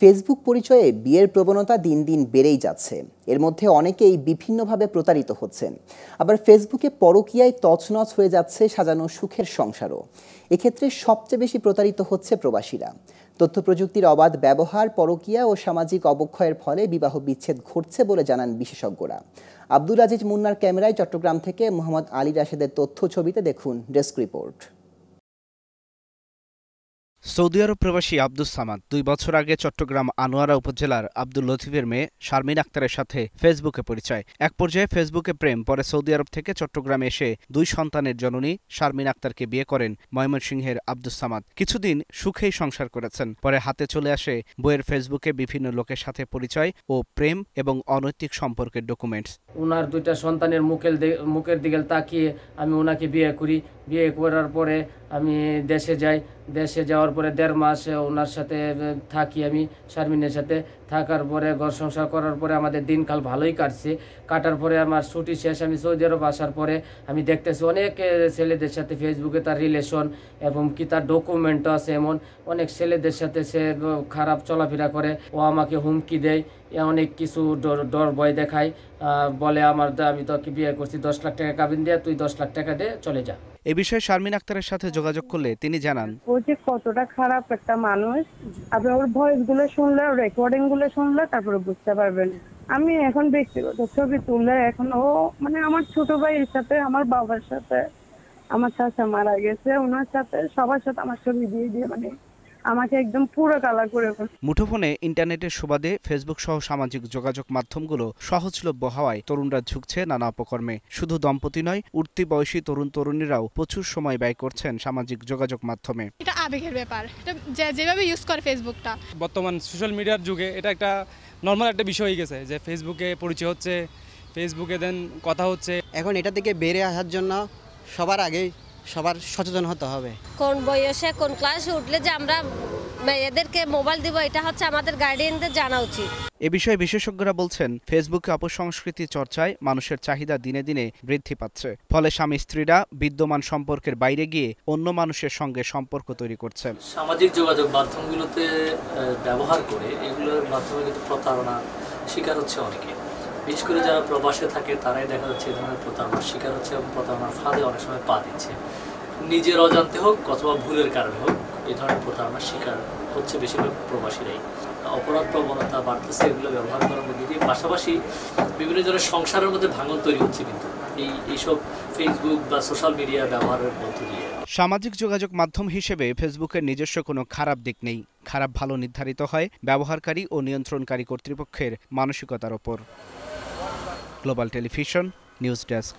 Facebook পরিচয়ে বিয়ের প্রবণতা দিন দিন বেড়েই যাচ্ছে। এর মধ্যে অনেকেই বিভিন্নভাবে প্রতারিত হচ্ছেন। আবার ফেসবুকে পরকীয়ায় তছনছ হয়ে যাচ্ছে সাজানো সুখের সংসারও। এক্ষেত্রে সবচেয়ে বেশি প্রতারিত হচ্ছে প্রবাসীরা। তথ্য প্রযুক্তির অবাধ ব্যবহার, পরকীয়া ও সামাজিক অবক্ষয়ের ফলে বিবাহ বিচ্ছেদ ঘটছে বলে জানান বিশেষজ্ঞরা। আব্দুল আজিজ মুন্নার ক্যামেরায় চট্টগ্রাম থেকে মোহাম্মদ আলী রাশেদের তথ্য ছবিতে দেখুন ডেস্ক রিপোর্ট। সৌদি আরব প্রবাসী আব্দুস সামাদ দুই বছর আগে চট্টগ্রাম আনোয়ারা উপজেলার আব্দুল লতিফের মেয়ে শারমিন আক্তারের সাথে ফেসবুকে পরিচয়। এক পর্যায়ে ফেসবুকে প্রেম, পরে সৌদি আরব থেকে চট্টগ্রামে এসে দুই সন্তানের জননী শারমিন আক্তারকে বিয়ে করেন ময়মনসিংহের আব্দুস সামাদ। কিছুদিন সুখেই সংসার করেছেন, পরে হাতে চলে আসে বইয়ের ফেসবুকে বিভিন্ন লোকের সাথে পরিচয় ও প্রেম এবং অনৈতিক সম্পর্কের ডকুমেন্টস ওনার দুইটা সন্তানের মুখের মুখের দিকে তাকিয়ে আমি ওনাকে বিয়ে করি বিয়ে করার পরে আমি দেশে যাই। দেশে যাওয়ার পরে দেড় মাস ওনার সাথে থাকি আমি শারমিনের সাথে। থাকার পরে, ঘর সংসার করার পরে আমাদের দিনকাল ভালোই কাটছে। কাটার পরে আমার ছুটি শেষ, আমি সৌদি আরব আসার পরে আমি দেখতেছি অনেক ছেলেদের সাথে ফেসবুকে তার রিলেশন এবং কি তার ডকুমেন্টও আছে এমন। অনেক ছেলেদের সাথে সে খারাপ চলাফেরা করে। ও আমাকে হুমকি দেয় অনেক কিছু ডর ভয় দেখায়। বলে, আমার আমি তোকে বিয়ে করছি, দশ লাখ টাকা কাবিন দিয়ে, তুই দশ লাখ টাকা দিয়ে চলে যা। এ বিষয়ে শারমিন আক্তারের সাথে যোগাযোগ করলে তিনি জানান। ও যে কতটা খারাপ একটা মানুষ, আপনি ওর ভয়েসগুলো শুনলে, ওর রেকর্ডিংগুলো শুনলে তারপরে বুঝতে পারবেন। আমি এখন ব্যক্তিগত ছবি তুললে এখন ও মানে আমার ছোট ভাইয়ের সাথে, আমার বাবার সাথে, আমার চাচা মারা গেছে, ওনার সাথে সবার সাথে আমার ছবি দিয়ে দিয়ে মানে আমাকে একদম পুরো কালার করে মুঠোফোনে ইন্টারনেটের সুবাদে ফেসবুক সহ সামাজিক যোগাযোগ মাধ্যমগুলো সহজলভ্য হওয়ায় তরুণরা ঝুঁকছে নানা অপকর্মে। শুধু দম্পতি নয় উঠতি বয়সী তরুণ তরুণীরাও প্রচুর সময় ব্যয় করছেন সামাজিক যোগাযোগ মাধ্যমে। এটা আবেগের ব্যাপার। এটা যেভাবে ইউজ করে ফেসবুকটা বর্তমান সোশ্যাল মিডিয়ার যুগে এটা একটা নর্মাল একটা বিষয় হয়ে গেছে যে ফেসবুকে পরিচয় হচ্ছে ফেসবুকে দেন কথা হচ্ছে। এখন এটা থেকে বেড়ে আসার জন্য সবার আগেই সবার সচেতন হতে হবে। কোন বয়সে কোন ক্লাসে উঠলে যে আমরা এদেরকে মোবাইল দিব এটা হচ্ছে আমাদের গার্ডিয়ানদের জানা উচিত। এ বিষয়ে বিশেষজ্ঞরা বলছেন ফেসবুকে অপসংস্কৃতি চর্চায় মানুষের চাহিদা দিনে দিনে বৃদ্ধি পাচ্ছে। ফলে স্বামী স্ত্রীরা বিদ্যমান সম্পর্কের বাইরে গিয়ে অন্য মানুষের সঙ্গে সম্পর্ক তৈরি করছে সামাজিক যোগাযোগ মাধ্যমগুলোতে ব্যবহার করে এগুলোর মাধ্যমে কিন্তু প্রতারণা শিকার হচ্ছে অনেকে। বিশেষ করে যারা প্রবাসে থাকে, তারাই দেখা যাচ্ছে এই ধরনের প্রতারণার শিকার হচ্ছে এবং প্রতারণার ফাঁদে অনেক সময় পা দিচ্ছে। নিজের অজান্তে হোক অথবা ভুলের কারণে হোক, এই ধরনের প্রতারণার শিকার হচ্ছে বেশিরভাগ প্রবাসীরাই। অপরাধ প্রবণতা বাড়তেছে, এগুলো ব্যবহার করার মধ্যে দিয়ে পাশাপাশি বিভিন্ন ধরনের সংসারের মধ্যে ভাঙন তৈরি হচ্ছে কিন্তু। এই, এইসব ফেসবুক বা সোশ্যাল মিডিয়া ব্যবহারের মধ্য দিয়ে। সামাজিক যোগাযোগ মাধ্যম হিসেবে ফেসবুকের নিজস্ব কোনো খারাপ দিক নেই। খারাপ ভালো নির্ধারিত হয় ব্যবহারকারী ও নিয়ন্ত্রণকারী কর্তৃপক্ষের মানসিকতার ওপর। Global television news desk